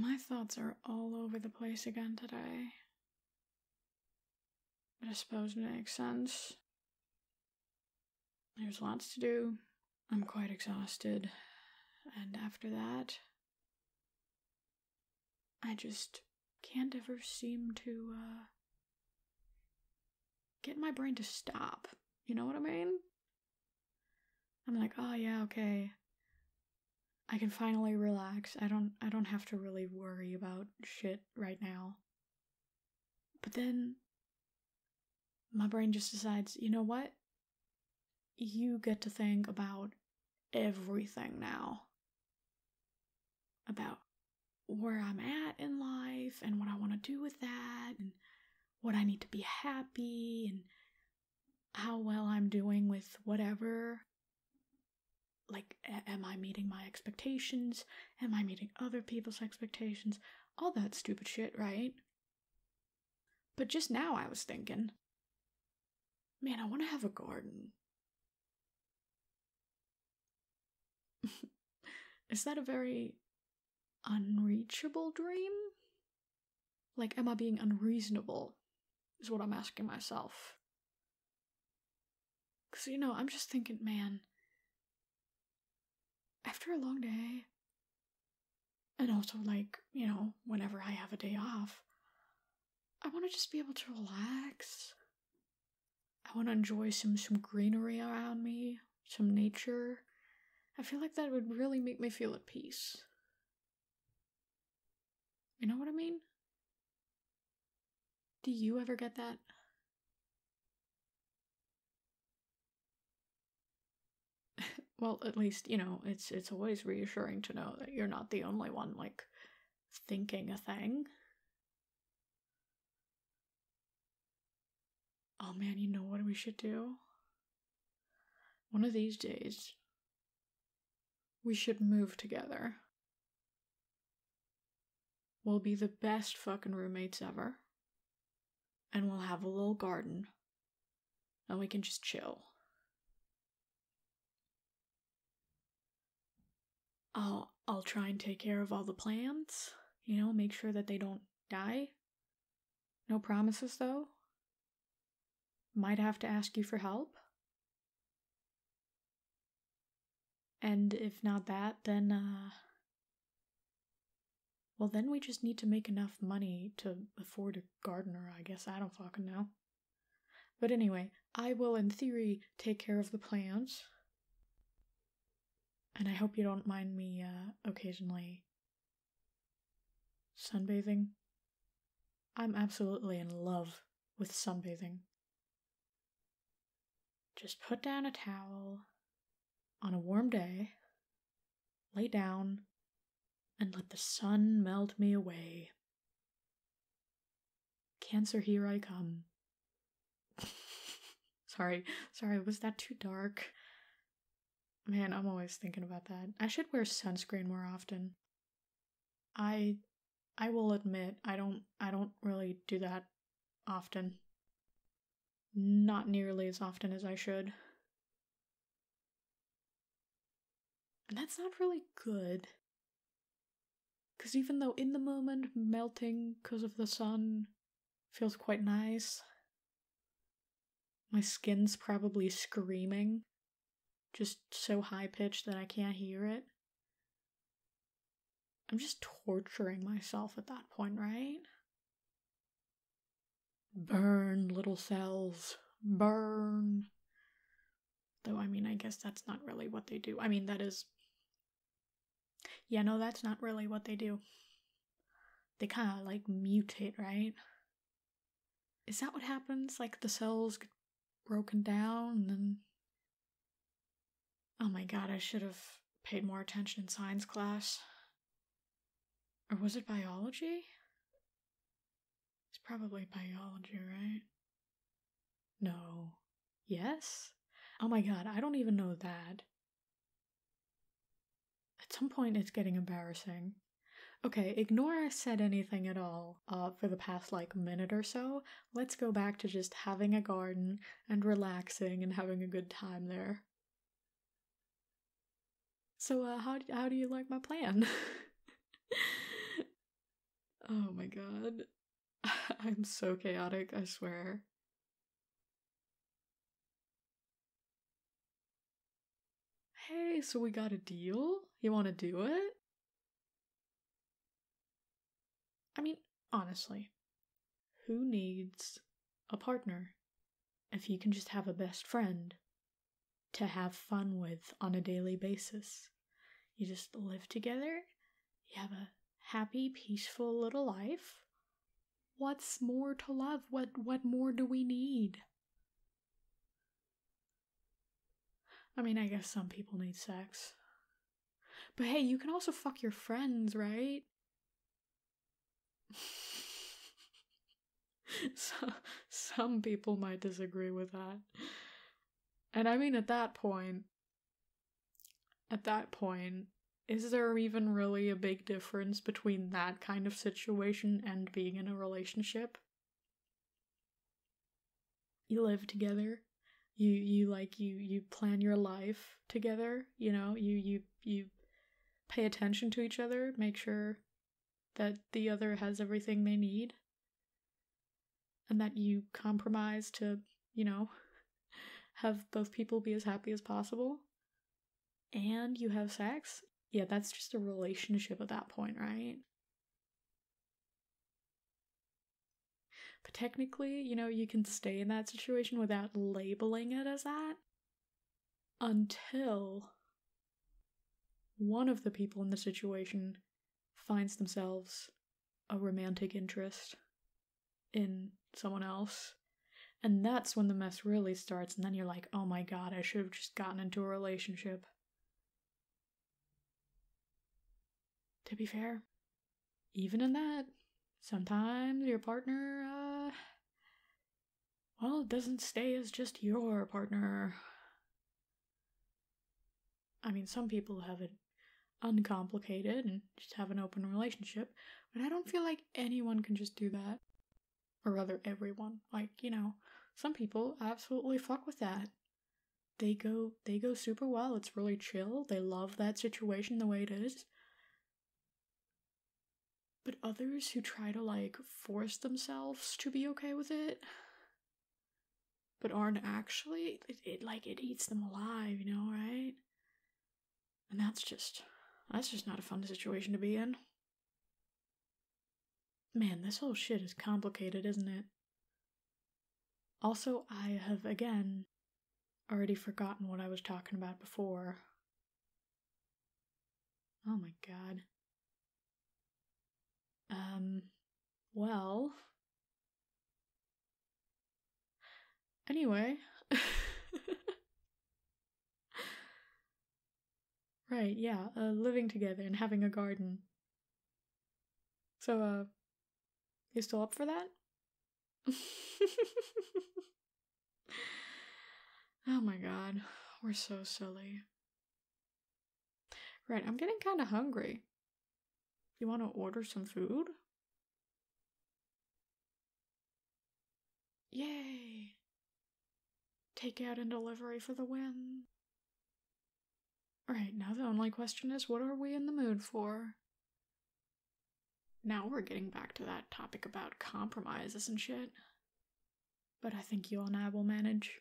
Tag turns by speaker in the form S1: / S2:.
S1: My thoughts are all over the place again today. But I suppose it makes sense. There's lots to do. I'm quite exhausted. And after that, I just can't ever seem to, uh, get my brain to stop. You know what I mean? I'm like, oh yeah, okay. I can finally relax. I don't I don't have to really worry about shit right now. But then my brain just decides, you know what? You get to think about everything now. About where I'm at in life and what I want to do with that and what I need to be happy and how well I'm doing with whatever. Like, a- am I meeting my expectations? Am I meeting other people's expectations? All that stupid shit, right? But just now I was thinking, man, I want to have a garden. Is that a very unreachable dream? Like, am I being unreasonable? Is what I'm asking myself. Because, you know, I'm just thinking, man, after a long day, and also, like, you know, whenever I have a day off, I want to just be able to relax. I want to enjoy some some greenery around me, some nature. I feel like that would really make me feel at peace. You know what I mean? Do you ever get that? Well, at least, you know, it's it's always reassuring to know that you're not the only one like thinking a thing. Oh man, you know what we should do? One of these days, we should move together. We'll be the best fucking roommates ever. And we'll have a little garden. And we can just chill. I'll I'll try and take care of all the plants, you know, make sure that they don't die. No promises though. Might have to ask you for help. And if not that, then uh well, then we just need to make enough money to afford a gardener, I guess. I don't fucking know. But anyway, I will, in theory, take care of the plants. And I hope you don't mind me uh, occasionally sunbathing. I'm absolutely in love with sunbathing. Just put down a towel on a warm day, lay down, and let the sun melt me away. Cancer, here I come. sorry, sorry, was that too dark? Man, I'm always thinking about that. I should wear sunscreen more often. I I will admit I don't I don't really do that often. Not nearly as often as I should. And that's not really good. Because even though in the moment melting because of the sun feels quite nice, my skin's probably screaming, just so high pitched that I can't hear it. I'm just torturing myself at that point, right? Burn, little cells, burn. Though, I mean, I guess that's not really what they do. I mean, that is yeah, no, that's not really what they do. They kind of like mutate, right? Is that what happens? Like the cells get broken down and then. Oh my god, I should have paid more attention in science class. Or was it biology? It's probably biology, right? No. Yes? Oh my god, I don't even know that. At some point, it's getting embarrassing. Okay, ignore I said anything at all uh, for the past like minute or so. Let's go back to just having a garden and relaxing and having a good time there. So, uh, how how do you like my plan? Oh my god. I'm so chaotic, I swear. Hey, so we got a deal? You want to do it? I mean, honestly, who needs a partner if you can just have a best friend to have fun with on a daily basis? You just live together, you have a happy, peaceful little life. What's more to love? What what more do we need? I mean, I guess some people need sex. But hey, you can also fuck your friends, right? so, some people might disagree with that. And I mean, at that point, at that point, is there even really a big difference between that kind of situation and being in a relationship? You live together. You you like you you plan your life together, you know, you you you pay attention to each other, make sure that the other has everything they need and that you compromise to, you know, have both people be as happy as possible and you have sex, yeah, that's just a relationship at that point, right? But technically, you know, you can stay in that situation without labeling it as that until one of the people in the situation finds themselves a romantic interest in someone else. And that's when the mess really starts, and then you're like, oh my god, I should have just gotten into a relationship. To be fair, even in that, sometimes your partner, uh, well, it doesn't stay as just your partner. I mean, some people have it uncomplicated and just have an open relationship, but I don't feel like anyone can just do that. Or rather, everyone. Like, you know, some people absolutely fuck with that. They go they go super well. It's really chill. They love that situation the way it is. But others who try to like force themselves to be okay with it but aren't actually it, it like it eats them alive, you know, right? And that's just that's just not a fun situation to be in. Man, this whole shit is complicated, isn't it? Also, I have again already forgotten what I was talking about before. Oh my god. Um, well. Anyway. right, yeah, uh, living together and having a garden. So, uh, you still up for that? oh my god, we're so silly. Right, I'm getting kind of hungry. You want to order some food? Yay! Takeout and delivery for the win. Alright, now the only question is what are we in the mood for? Now we're getting back to that topic about compromises and shit. But I think you and I will manage.